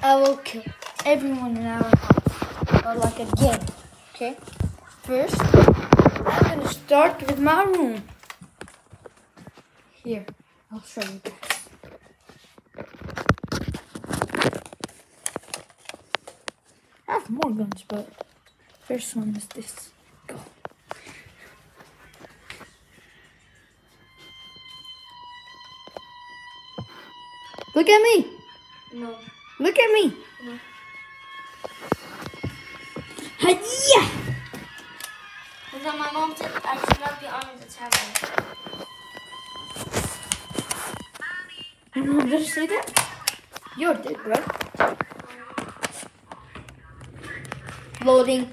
I will kill everyone in our house. Or like a game. Okay? First, I'm gonna start with my room. Here, I'll show you guys. I have more guns, but first one is this. Go. Look at me. No. Look at me. Yeah. And then my mom said I should not be on the tablet. Your mom just say that? You're dead, right? Loading.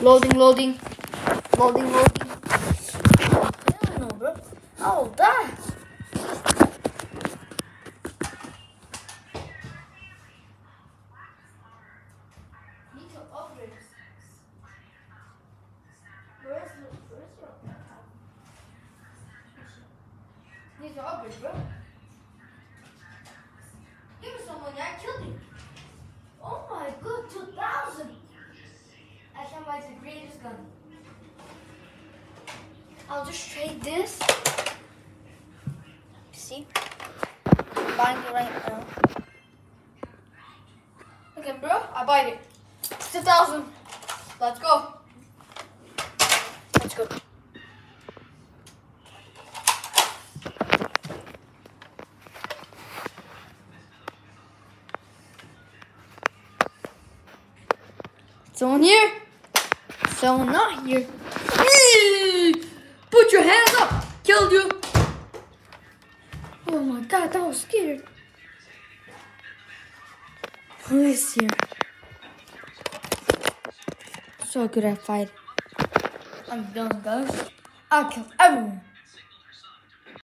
Loading, loading. Loading, loading. I don't know, bro. Oh, that. To upgrade, bro. Give me some money, I killed him. Oh my god, 2000! I can buy the greatest gun. I'll just trade this. See? I'm buying it right now. Okay, bro, I buy it. It's 2000. Let's go. Let's go. Someone here? Someone not here. Put your hands up! Killed you! Oh my god, that was scared. Who is here? So good at fight. I'm done, guys. I'll kill everyone.